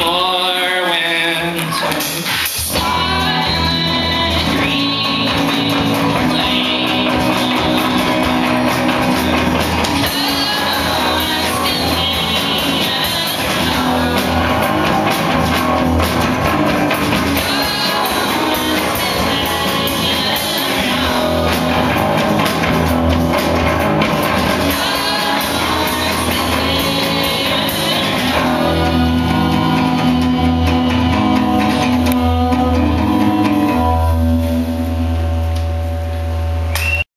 far.